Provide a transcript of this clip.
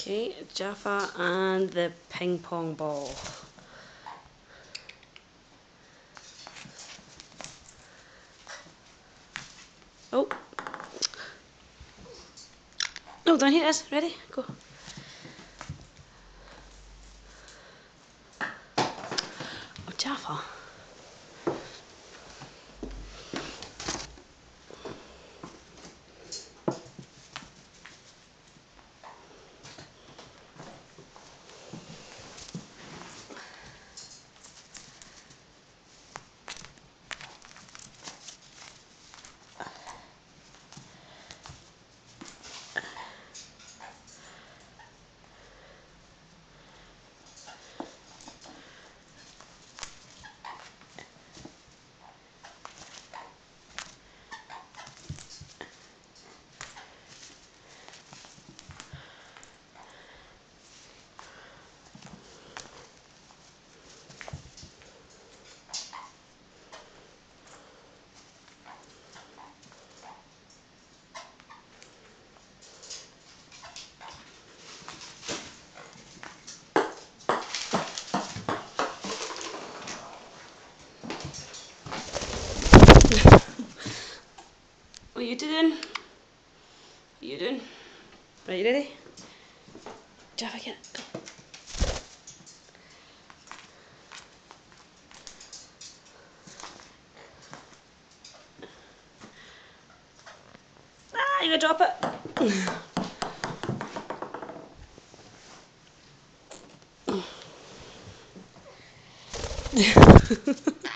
Okay, Jaffa and the ping pong ball. Oh. No, down here it is. Ready? Go. Oh, Jaffa. What are you doing? What are you doing? Right, you ready? Jaffa, get it. Go. Ah, you're gonna drop it.